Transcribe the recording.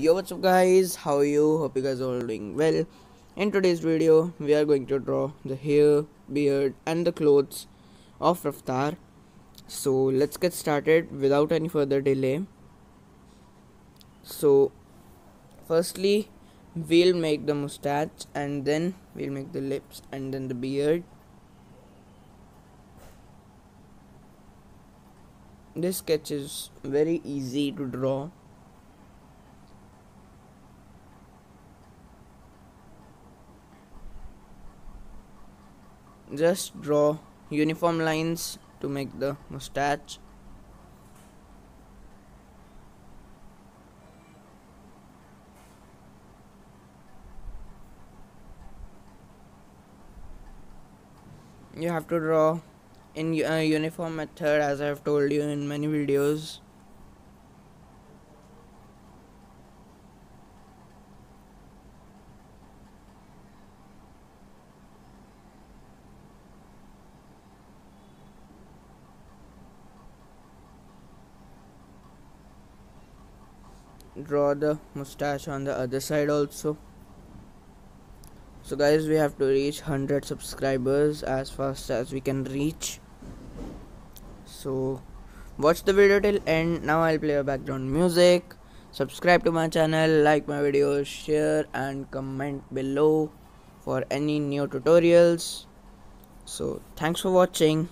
yo what's up guys? How are you? Hope you guys are all doing well. In today's video we are going to draw the hair beard and the clothes of Raftaar. So let's get started without any further delay. So firstly we'll make the mustache and then we'll make the lips and then the beard. This sketch is very easy to draw just draw uniform lines to make the mustache. You have to draw in a uniform method as I have told you in many videos draw the mustache on the other side also. So guys we have to reach 100 subscribers as fast as we can reach. So watch the video till end. Now i'll play a background music. Subscribe to my channel like my videos share and comment below for any new tutorials. So thanks for watching